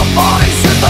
The bodies hit the.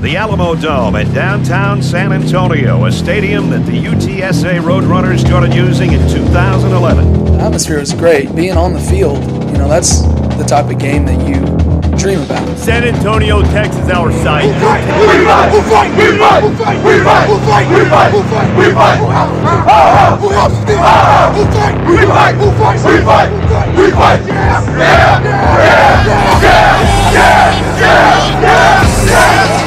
The Alamodome in downtown San Antonio, a stadium that the UTSA Roadrunners started using in 2011. The atmosphere was great. Being on the field, you know, that's the type of game that you dream about. San Antonio, Texas, our site. We'll fight, we fight, we'll fight, we fight, we'll fight, we fight, we'll fight, we fight, we'll fight, we fight, we'll fight, we'll fight, we'll fight, we fight, we'll fight, we fight, we fight, yeah, yeah, yeah, yeah, yeah, fight! We fight!